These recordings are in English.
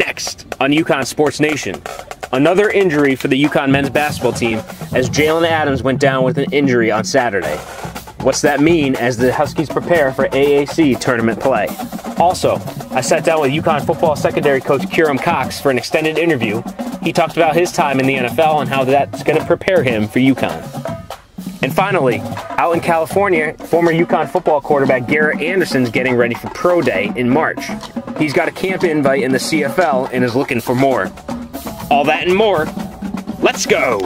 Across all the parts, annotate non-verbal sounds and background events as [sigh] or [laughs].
Next on UConn Sports Nation, another injury for the UConn men's basketball team as Jalen Adams went down with an injury on Saturday. What's that mean as the Huskies prepare for AAC tournament play? Also, I sat down with UConn football secondary coach Curome Cox for an extended interview. He talked about his time in the NFL and how that's going to prepare him for UConn. And finally, out in California, former UConn football quarterback Garrett Anderson's getting ready for Pro Day in March. He's got a camp invite in the CFL and is looking for more. All that and more. Let's go!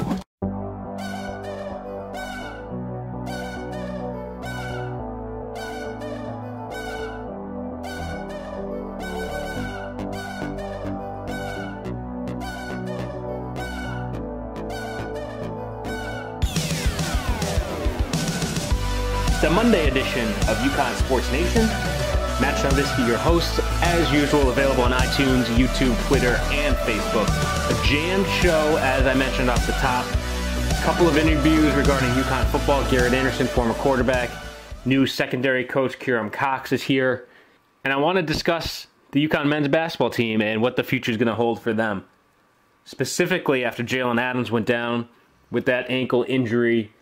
the Monday edition of UConn Sports Nation. Schonvisky, your host, as usual, available on iTunes, YouTube, Twitter, and Facebook. A jammed show, as I mentioned off the top. A couple of interviews regarding UConn football. Garrett Anderson, former quarterback. New secondary coach Curome Cox is here. And I want to discuss the UConn men's basketball team and what the future is going to hold for them. Specifically, after Jalen Adams went down with that ankle injury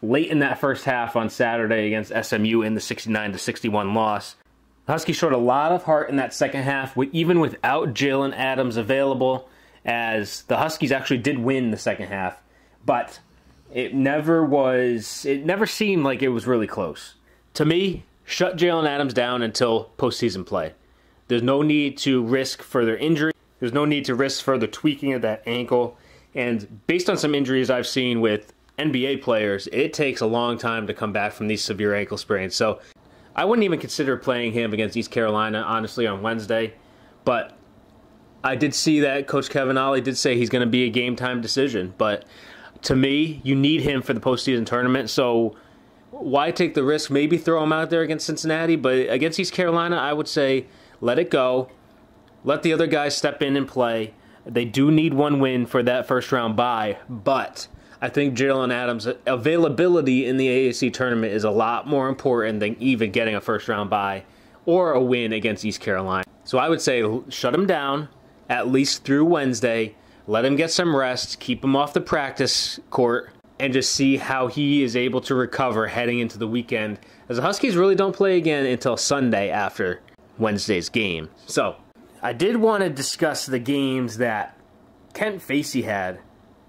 late in that first half on Saturday against SMU in the 69 to 61 loss. Huskies showed a lot of heart in that second half, even without Jalen Adams available, as the Huskies actually did win the second half, but it never was, it never seemed like it was really close. To me, shut Jalen Adams down until postseason play. There's no need to risk further injury. There's no need to risk further tweaking of that ankle. And based on some injuries I've seen with NBA players, it takes a long time to come back from these severe ankle sprains. So I wouldn't even consider playing him against East Carolina, honestly, on Wednesday. But I did see that Coach Kevin Ollie did say he's going to be a game time decision. But to me, you need him for the postseason tournament. So why take the risk? Maybe throw him out there against Cincinnati. But against East Carolina, I would say let it go. Let the other guys step in and play. They do need one win for that first round bye. But I think Jalen Adams' availability in the AAC tournament is a lot more important than even getting a first round bye or a win against East Carolina. So I would say shut him down at least through Wednesday. Let him get some rest, keep him off the practice court, and just see how he is able to recover heading into the weekend. As the Huskies really don't play again until Sunday after Wednesday's game. So I did want to discuss the games that Kentan Facey had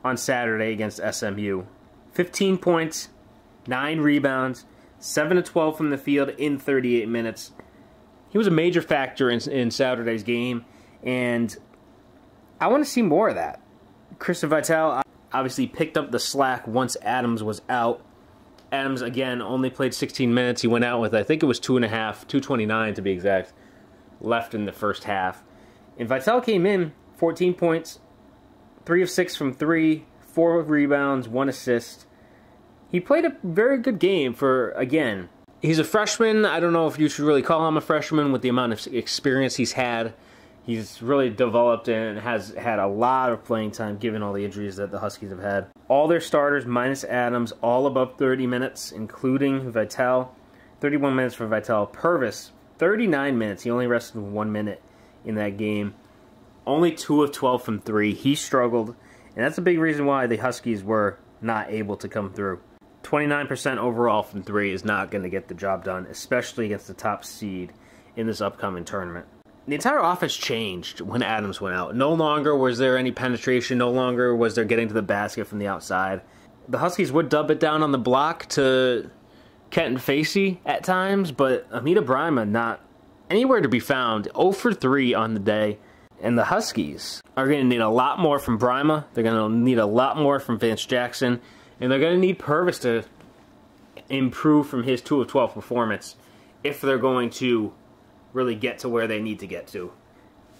on Saturday against SMU. 15 points, 9 rebounds, 7 to 12 from the field in 38 minutes. He was a major factor in, in Saturday's game, and I want to see more of that. Christian Vital uh, obviously picked up the slack once Adams was out. Adams, again, only played 16 minutes. He went out with, I think it was two and a half, 229 to be exact, left in the first half. And Vital came in, 14 points, three of six from three, four rebounds, one assist. He played a very good game for, again, he's a freshman. I don't know if you should really call him a freshman with the amount of experience he's had. He's really developed and has had a lot of playing time given all the injuries that the Huskies have had. All their starters, minus Adams, all above 30 minutes, including Vital. 31 minutes for Vital. Purvis, 39 minutes. He only rested one minute in that game only 2 of 12 from 3. He struggled, and that's a big reason why the Huskies were not able to come through. 29% overall from 3 is not going to get the job done, especially against the top seed in this upcoming tournament. The entire offense changed when Adams went out. No longer was there any penetration, no longer was there getting to the basket from the outside. The Huskies would dub it down on the block to Kentan Facey at times, but Amida Brimah not anywhere to be found. 0 for 3 on the day. And the Huskies are going to need a lot more from Brimah. They're going to need a lot more from Vance Jackson. And they're going to need Purvis to improve from his 2 of 12 performance if they're going to really get to where they need to get to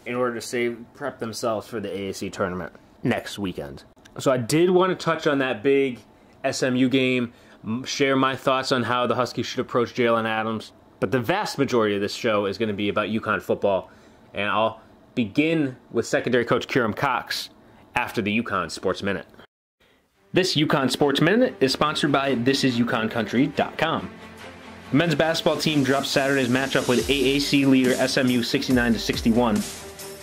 in order to save prep themselves for the AAC tournament next weekend. So I did want to touch on that big SMU game, share my thoughts on how the Huskies should approach Jalen Adams. But the vast majority of this show is going to be about UConn football, and I'll begin with secondary coach Curome Cox after the UConn Sports Minute. This UConn Sports Minute is sponsored by ThisIsUConnCountry.com. The men's basketball team drops Saturday's matchup with AAC leader SMU 69 61. and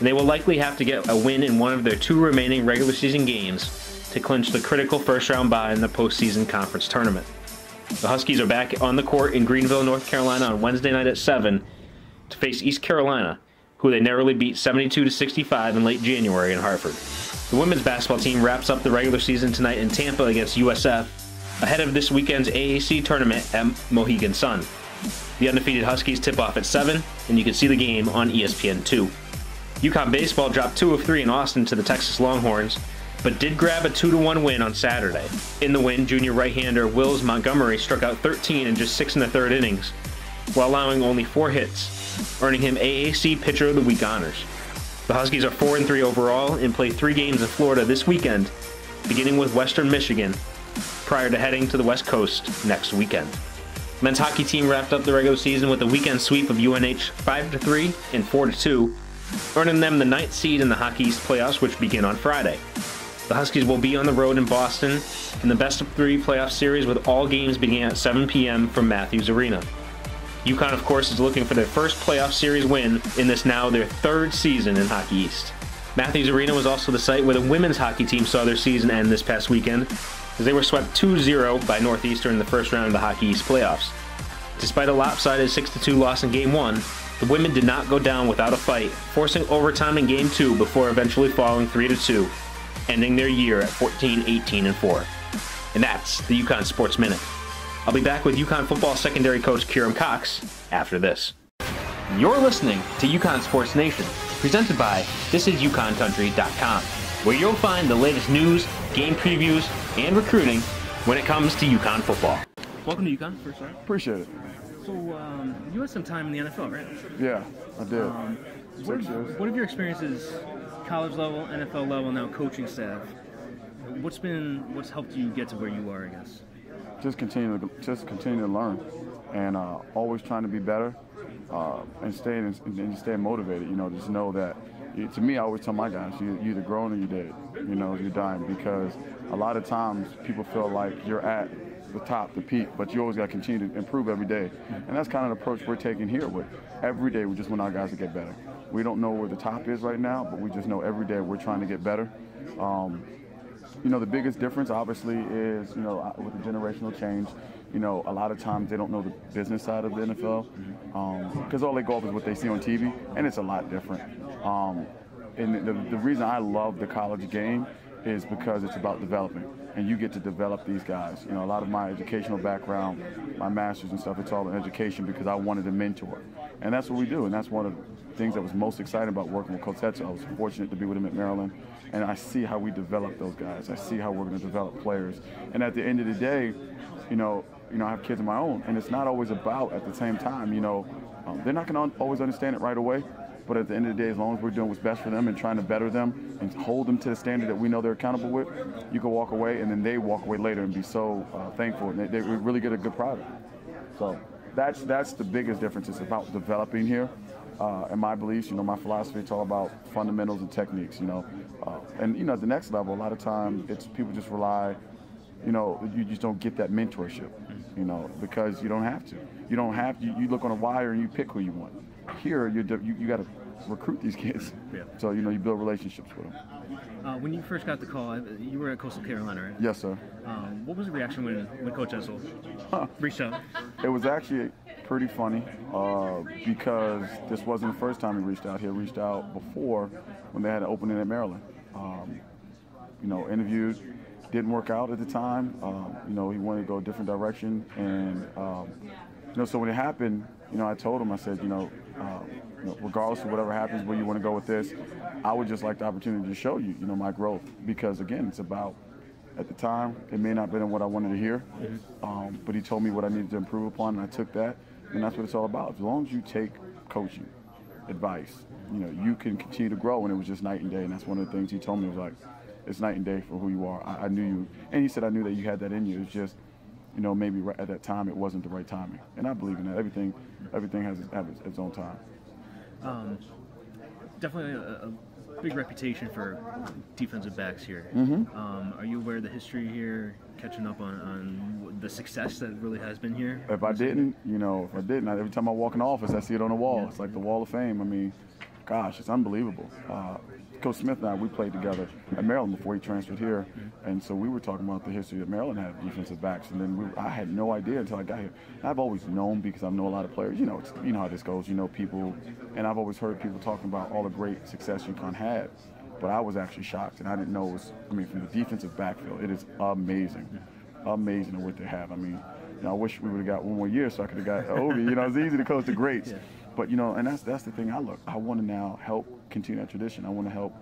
they will likely have to get a win in one of their two remaining regular season games to clinch the critical first round bye in the postseason conference tournament. The Huskies are back on the court in Greenville, North Carolina on Wednesday night at 7 to face East Carolina, who they narrowly beat 72 to 65 in late January in Hartford. The women's basketball team wraps up the regular season tonight in Tampa against USF ahead of this weekend's AAC tournament at Mohegan Sun. The undefeated Huskies tip off at 7, and you can see the game on ESPN2. UConn baseball dropped 2 of 3 in Austin to the Texas Longhorns, but did grab a 2 1 win on Saturday. In the win, junior right hander Wills Montgomery struck out 13 in just 6 and a third innings, while allowing only 4 hits, earning him AAC Pitcher of the Week honors. The Huskies are 4 and 3 overall and play 3 games in Florida this weekend, beginning with Western Michigan, prior to heading to the West Coast next weekend. Men's hockey team wrapped up the regular season with a weekend sweep of UNH 5 3 and 4 2, earning them the ninth seed in the Hockey East playoffs, which begin on Friday. The Huskies will be on the road in Boston in the best of three playoff series with all games beginning at 7 p.m. from Matthews Arena. UConn, of course, is looking for their first playoff series win in this now their third season in Hockey East. Matthews Arena was also the site where the women's hockey team saw their season end this past weekend, as they were swept 2-0 by Northeastern in the first round of the Hockey East playoffs. Despite a lopsided 6-2 loss in Game 1, the women did not go down without a fight, forcing overtime in Game 2 before eventually falling 3-2 ending their year at 14, 18, and 4. And that's the UConn Sports Minute. I'll be back with UConn football secondary coach Curome Cox after this. You're listening to UConn Sports Nation, presented by ThisIsUConnCountry.com, where you'll find the latest news, game previews, and recruiting when it comes to UConn football. Welcome to UConn, first time. Appreciate it. So, um, you had some time in the NFL, right? Yeah, I did. Um, what, have, what have your experiences college level, NFL level, now coaching staff. What's been what's helped you get to where you are? I guess. Just continue to just continue to learn, and uh, always trying to be better, uh, and staying and staying motivated. You know, just know that. To me, I always tell my guys, you, you're either growing or you're dead. You know, you're dying because a lot of times people feel like you're at the top, the peak, but you always got to continue to improve every day. And that's kind of the approach we're taking here with every day we just want our guys to get better. We don't know where the top is right now, but we just know every day we're trying to get better. Um, you know, the biggest difference obviously is, you know, with the generational change, you know, a lot of times they don't know the business side of the NFL because um, all they go off is what they see on TV, and it's a lot different. Um, and the, the reason I love the college game is because it's about developing and you get to develop these guys. You know, a lot of my educational background, my master's and stuff, it's all in education because I wanted to mentor. And that's what we do, and that's one of things that was most exciting about working with Edsall. I was fortunate to be with him at Maryland, and I see how we develop those guys. I see how we're going to develop players. And at the end of the day, you know, you know, I have kids of my own, and it's not always about at the same time, you know, um, they're not going to always understand it right away, but at the end of the day, as long as we're doing what's best for them and trying to better them and hold them to the standard that we know they're accountable with, you can walk away and then they walk away later and be so uh, thankful and they, they, really get a good product. So that's that's the biggest difference. It's about developing here. Uh, and my beliefs, you know, my philosophy, it's all about fundamentals and techniques, you know. Uh, and, you know, at the next level, a lot of time, it's people just rely, you know, you just don't get that mentorship, you know, because you don't have to. You don't have to, you, look on a wire and you pick who you want here you you, got to recruit these [laughs] kids. Yeah. So you know you build relationships with them. Uh, when you first got the call, you were at Coastal Carolina, right? Yes, sir. Um, what was the reaction when, when Coach Edsall huh. reached out? It was actually pretty funny uh, because this wasn't the first time he reached out. He had reached out before when they had an opening at Maryland. Um, you know, interviewed, didn't work out at the time. Um, you know, he wanted to go a different direction, and um, you know, so when it happened, you know, I told him, I said, you know, uh, you know, regardless of whatever happens, where you want to go with this, I would just like the opportunity to show you, you know, my growth. Because again, it's about, at the time, it may not have been what I wanted to hear, mm-hmm. um, but he told me what I needed to improve upon, and I took that, and that's what it's all about. As long as you take coaching, advice, you know, you can continue to grow, and it was just night and day, and that's one of the things he told me was like, it's night and day for who you are. I, I knew you, and he said I knew that you had that in you. It's just you know, maybe right at that time it wasn't the right timing. And I believe in that. Everything, everything has, its, its own time. Um, definitely a, a, big reputation for defensive backs here. Mm-hmm. Um, are you aware of the history here? Catching up on, on the success that really has been here. If I didn't, you know, if I didn't, every time I walk in the office, I see it on the wall. Yeah. It's like the wall of fame. I mean, gosh, it's unbelievable. Uh, Coach Smith and I, we played together at Maryland before he transferred here, and so we were talking about the history that Maryland had of defensive backs, and then we, I had no idea until I got here. I've always known because I know a lot of players. You know, it's, you know how this goes. You know people, and I've always heard people talking about all the great success UConn had, but I was actually shocked, and I didn't know it was. I mean, from the defensive backfield, it is amazing, amazing what they have. I mean, you know, I wish we would have got one more year so I could have got Obi. You know, it's easy to coach the greats. [laughs] Yeah. But you know, and that's that's the thing. I look. I want to now help continue that tradition. I want to help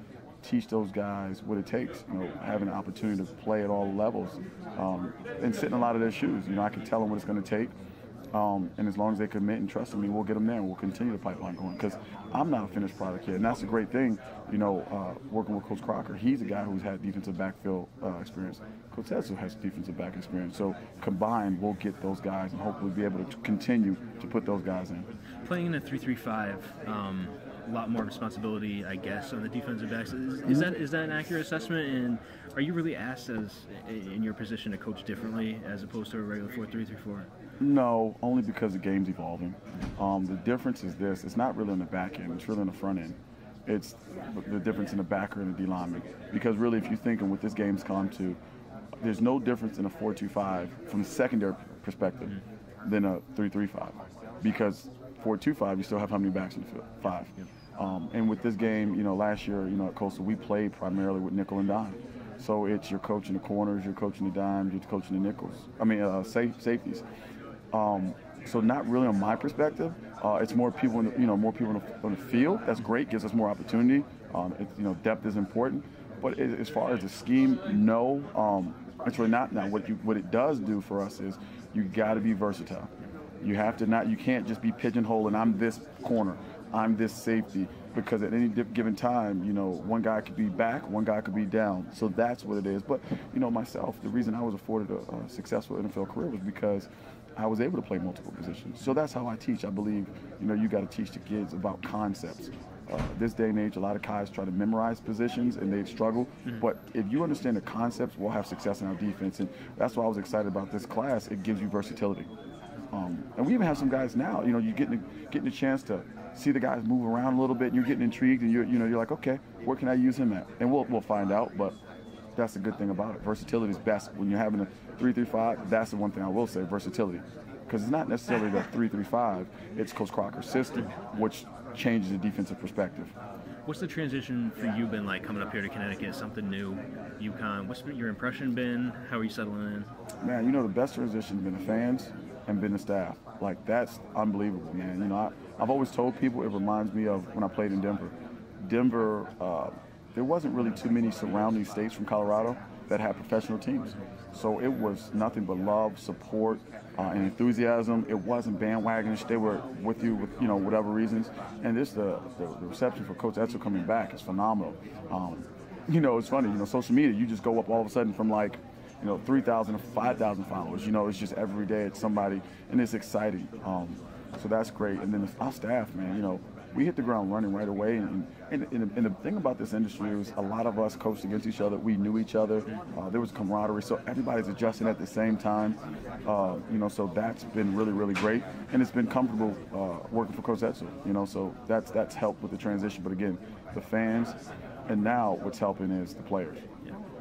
teach those guys what it takes. You know, having an opportunity to play at all levels um, and sit in a lot of their shoes. You know, I can tell them what it's going to take. Um, and as long as they commit and trust in me, we'll get them there and we'll continue the pipeline going. Because I'm not a finished product yet, and that's a great thing. You know, uh, working with Coach Crocker, he's a guy who's had defensive backfield uh, experience. Coach Edsall has defensive back experience. So combined, we'll get those guys and hopefully be able to continue to put those guys in. Playing in a three-three-five. Um a lot more responsibility, I guess, on the defensive backs. Is, is, that is that an accurate assessment? And are you really asked as in your position to coach differently as opposed to a regular four three three four? No, only because the game's evolving. Um, the difference is this: it's not really in the back end; it's really in the front end. It's the difference in the backer and the D lineman. Because really, if you think thinking what this game's come to, there's no difference in a four-two-five from the secondary perspective mm-hmm. than a three-three-five. Because four-two-five, you still have how many backs in the field? Five. Um, and with this game, you know, last year, you know, at Coastal, we played primarily with nickel and dime. So it's you're coaching the corners, you're coaching the dimes, you're coaching the nickels. I mean, uh, safe, safeties. Um, so not really on my perspective. Uh, it's more people, in the, you know, more people on the, on the, field. That's great, gives us more opportunity. Um, it, you know, depth is important. But it, as far as the scheme, no, um, it's really not. Now, what you what it does do for us is you got to be versatile. You have to not. You can't just be pigeonholed. and I'm this corner. I'm this safety because at any given time, you know, one guy could be back, one guy could be down. So that's what it is. But, you know, myself, the reason I was afforded a, a successful NFL career was because I was able to play multiple positions. So that's how I teach. I believe, you know, you got to teach the kids about concepts. Uh, this day and age, a lot of guys try to memorize positions and they struggle. Mm-hmm. But if you understand the concepts, we'll have success in our defense. And that's why I was excited about this class. It gives you versatility. Um, and we even have some guys now. You know, you're getting getting a chance to see the guys move around a little bit. And you're getting intrigued, and you're you know you're like, okay, where can I use him at? And we'll we'll find out. But that's the good thing about it. Versatility is best when you're having a three-three-five. That's the one thing I will say: versatility, because it's not necessarily the three-three-five. It's Coach Crocker's system, which changes the defensive perspective. What's the transition for you been like coming up here to Connecticut? Something new, UConn. What's your impression been? How are you settling in? Man, you know the best transition has been the fans and been the staff. Like that's unbelievable, man. You know, I, have always told people it reminds me of when I played in Denver. Denver, uh, there wasn't really too many surrounding states from Colorado that had professional teams. So it was nothing but love, support, uh, and enthusiasm. It wasn't bandwagonish. They were with you with you know whatever reasons. And this the, the, the reception for Coach Edsall coming back is phenomenal. Um, you know, it's funny. You know, social media. You just go up all of a sudden from like you know, 3,000 to 5,000 followers. You know, it's just every day it's somebody, and it's exciting. Um, so that's great. And then our staff, man, you know, we hit the ground running right away. And, and, and, and the thing about this industry is a lot of us coached against each other. We knew each other. Uh, there was camaraderie. So everybody's adjusting at the same time. Uh, you know, so that's been really, really great. And it's been comfortable uh, working for Coach Edsall, you know, so that's, that's helped with the transition. But again, the fans, and now what's helping is the players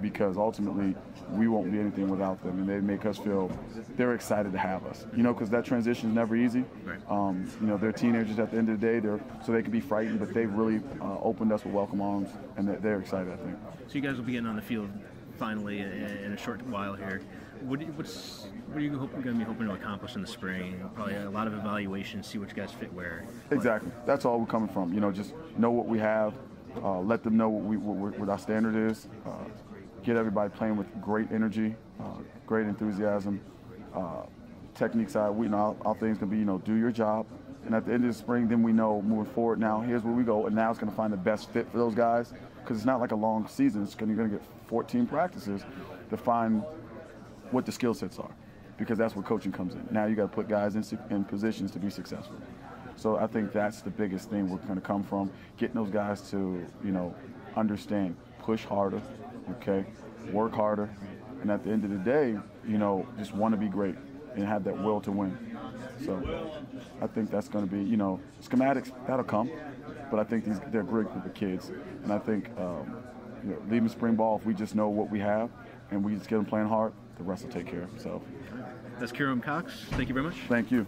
because ultimately we won't be anything without them, and they make us feel they're excited to have us. You know, because that transition is never easy. Um, you know, they're teenagers at the end of the day, they're so they can be frightened, but they've really uh, opened us with welcome arms, and they're, they're, excited. I think. So you guys will be getting on the field finally in a short while here. What, what's what are you going to be hoping to accomplish in the spring? Probably a lot of evaluation, see which guys fit where. Exactly. That's all we're coming from. You know, just know what we have, uh, let them know what, we, what, what our standard is. Uh, get everybody playing with great energy, uh, great enthusiasm. Uh, technique side, we know all things can be, you know, do your job. And at the end of the spring, then we know moving forward. Now here's where we go, and now it's going to find the best fit for those guys because it's not like a long season. It's going to get 14 practices to find what the skill sets are, because that's where coaching comes in. Now you got to put guys in, in positions to be successful. So I think that's the biggest thing we're going to come from, getting those guys to, you know, understand, push harder, okay, work harder, and at the end of the day, you know, just want to be great and have that will to win. So I think that's going to be, you know, schematics, that'll come. but I think these they're a great group of kids, and I think um, you know, leaving spring ball, if we just know what we have and we just get them playing hard, the rest will take care of itself. That's Curome Cox. Thank you very much. Thank you.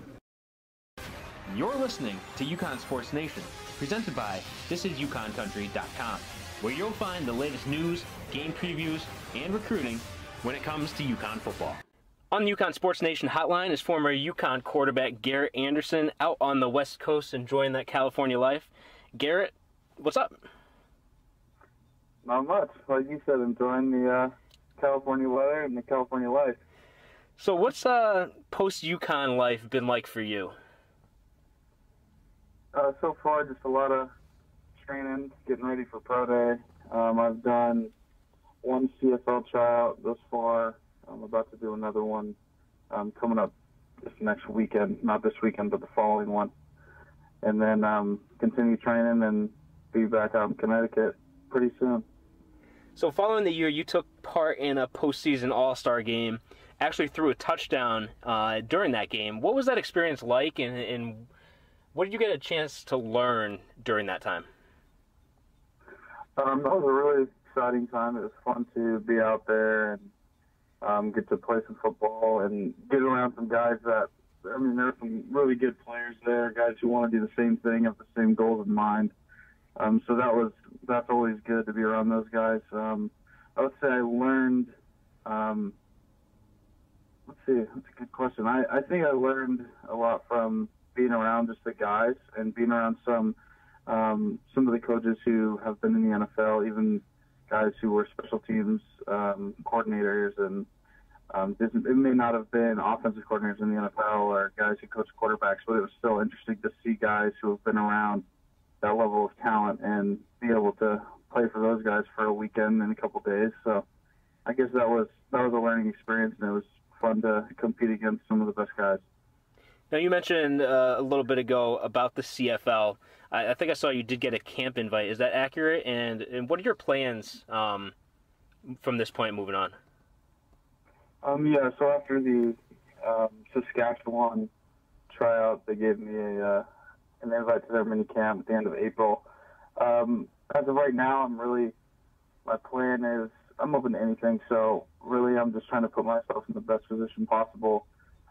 You're listening to UConn Sports Nation, presented by ThisIsUConnCountry.com, where you'll find the latest news, game previews, and recruiting when it comes to UConn football. On the UConn Sports Nation hotline is former UConn quarterback Garrett Anderson out on the West Coast enjoying that California life. Garrett, what's up? Not much. Like you said, enjoying the uh, California weather and the California life. So, what's uh, post UConn life been like for you? Uh, so far, just a lot of training, getting ready for pro day. Um, I've done one CFL tryout thus far. I'm about to do another one um, coming up this next weekend. Not this weekend, but the following one. And then um, continue training and be back out in Connecticut pretty soon. So, following the year, you took part in a postseason All Star game. Actually, threw a touchdown uh, during that game. What was that experience like, and, and what did you get a chance to learn during that time? Um, that was a really exciting time. It was fun to be out there and um, get to play some football and get around some guys that I mean, there are some really good players there, guys who want to do the same thing, have the same goals in mind. Um, so that was that's always good to be around those guys. Um, I would say I learned. Um, let's see, that's a good question. I, I think I learned a lot from being around just the guys and being around some um, some of the coaches who have been in the NFL, even guys who were special teams um, coordinators and um, it may not have been offensive coordinators in the NFL or guys who coach quarterbacks, but it was still interesting to see guys who have been around that level of talent and be able to play for those guys for a weekend and a couple days. So I guess that was that was a learning experience, and it was fun to compete against some of the best guys. Now you mentioned uh, a little bit ago about the CFL. I, I, think I saw you did get a camp invite. Is that accurate? And and what are your plans um, from this point moving on? Um, yeah. So after the um, Saskatchewan tryout, they gave me a uh, an invite to their mini camp at the end of April. Um, as of right now, I'm really my plan is I'm open to anything. So really, I'm just trying to put myself in the best position possible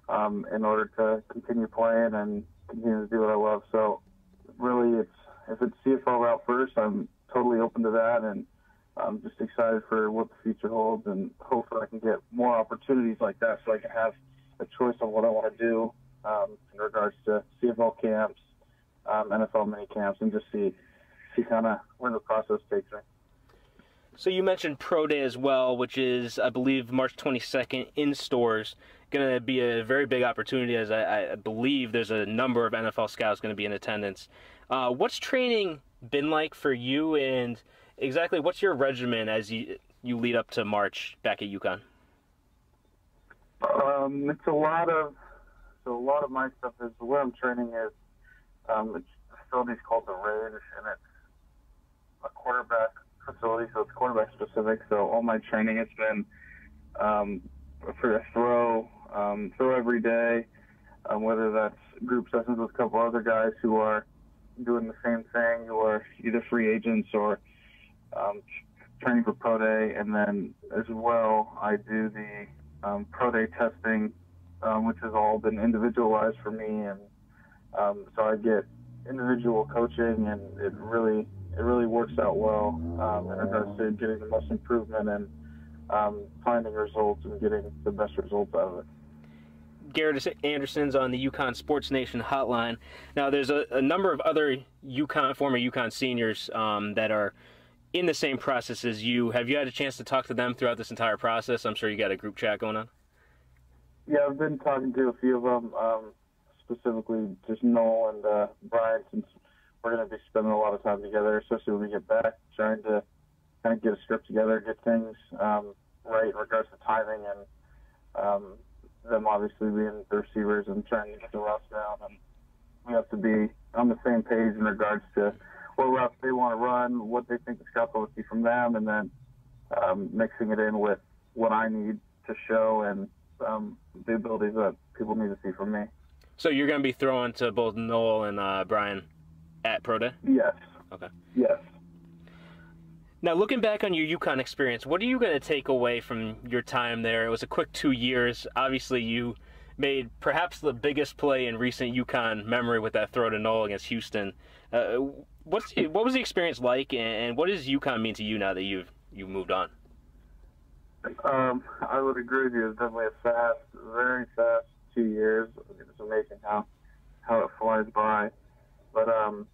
um, in order to continue playing and continue to do what I love. So really, it's if it's CFL route first, I'm totally open to that, and I'm just excited for what the future holds, and hopefully I can get more opportunities like that, so I can have a choice on what I want to do um, in regards to CFL camps, um, NFL mini camps, and just see see kind of where the process takes me. So you mentioned Pro Day as well, which is I believe March 22nd in Storrs. Going to be a very big opportunity, as I, I, believe there's a number of NFL scouts going to be in attendance. Uh, what's training been like for you, and exactly what's your regimen as you you lead up to March back at UConn? Um, it's a lot of so a lot of my stuff is the way I'm training is um, it's facilities called the Range, and it's a quarterback facility, so it's quarterback specific. So all my training has been um, for a throw, um, throw every day, um, whether that's group sessions with a couple other guys who are doing the same thing, who are either free agents or um, training for pro day, and then as well I do the um, pro day testing, um, which has all been individualized for me, and um, so I get individual coaching, and it really it really works out well um, in regards to getting the most improvement and um, finding results and getting the best results out of it. Garrett Anderson's on the UConn Sports Nation hotline. Now, there's a, a number of other UConn, former UConn seniors um, that are in the same process as you. Have you had a chance to talk to them throughout this entire process? I'm sure you got a group chat going on. Yeah, I've been talking to a few of them, um, specifically just Noel and uh, Brian, since we're going to be spending a lot of time together, especially when we get back, trying to kind of get a script together, get things um, right in regards to timing and um, them obviously being the receivers and trying to get the routes down. And we have to be on the same page in regards to what routes they want to run, what they think the scouts will see from them, and then um, mixing it in with what I need to show and um, the abilities that people need to see from me. So you're going to be throwing to both Noel and uh, Brian at Pro Day? Yes. Okay. Yes. Now, looking back on your UConn experience, what are you going to take away from your time there? It was a quick two years. Obviously, you made perhaps the biggest play in recent UConn memory with that throw to Noel against Houston. Uh, what's what was the experience like, and what does UConn mean to you now that you've you've moved on? Um, I would agree with you. It's definitely a fast, very fast two years. It's amazing how how it flies by. But um,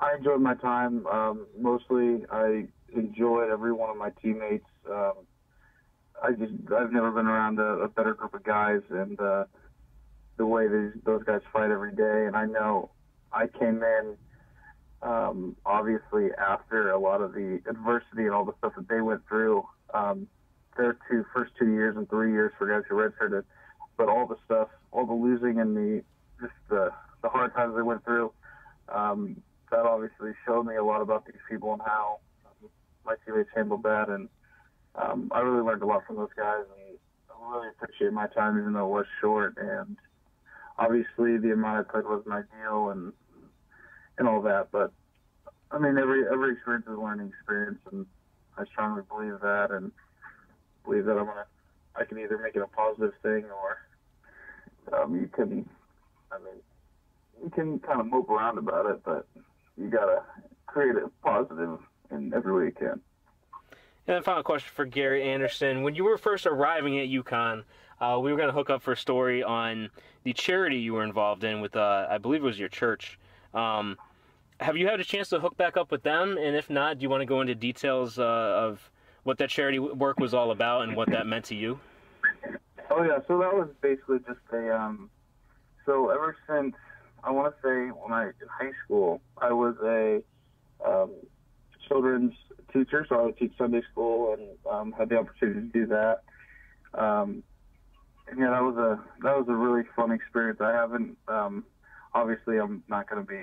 I enjoyed my time. Um, mostly, I enjoyed every one of my teammates. Um, I just I've never been around a, a better group of guys, and uh, the way these those guys fight every day. And I know I came in um, obviously after a lot of the adversity and all the stuff that they went through. Um, their two first two years and three years for guys who redshirted, but all the stuff, all the losing and the just the the hard times they went through. Um, that obviously showed me a lot about these people and how um, my teammates handled that, and um, I really learned a lot from those guys, and I really appreciate my time, even though it was short. And obviously, the amount I played wasn't ideal, and and all that, but I mean, every every experience is a learning experience, and I strongly believe that, and believe that I'm gonna I can either make it a positive thing or um, you can I mean you can kind of mope around about it, but you gotta create a positive in every way you can. And then final question for Gary Anderson: When you were first arriving at UConn, uh, we were going to hook up for a story on the charity you were involved in with, uh, I believe it was your church. Um, have you had a chance to hook back up with them? And if not, do you want to go into details uh, of what that charity work was all about and what that meant to you? Oh yeah, so that was basically just a. Um, so ever since I want to say when I in high school, I was a um, children's teacher, so I would teach Sunday school and um, had the opportunity to do that. Um, and yeah, that was a that was a really fun experience. I haven't um, obviously I'm not going to be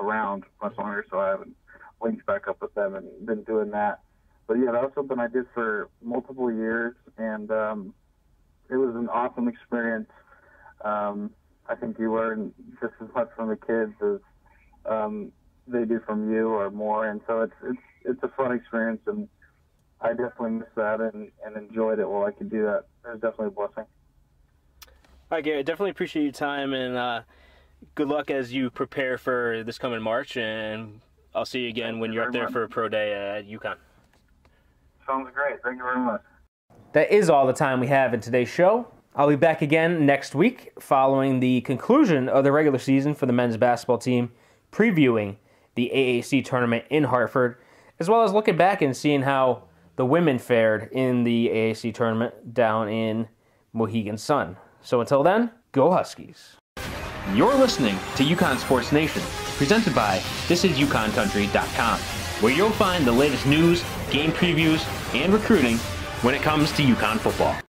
around much longer, so I haven't linked back up with them and been doing that. But yeah, that was something I did for multiple years, and um, it was an awesome experience. Um, I think you learn just as much from the kids as um, they do from you, or more. And so it's it's it's a fun experience, and I definitely missed that and, and enjoyed it while I could do that. It was definitely a blessing. All right, Gary, definitely appreciate your time and uh, good luck as you prepare for this coming March. And I'll see you again Thank when you you're up there much. for a pro day at UConn. Sounds great. Thank you very much. That is all the time we have in today's show. I'll be back again next week following the conclusion of the regular season for the men's basketball team, previewing the AAC tournament in Hartford, as well as looking back and seeing how the women fared in the AAC tournament down in Mohegan Sun. So until then, go Huskies. You're listening to UConn Sports Nation, presented by ThisIsUConnCountry.com, where you'll find the latest news, game previews, and recruiting when it comes to UConn football.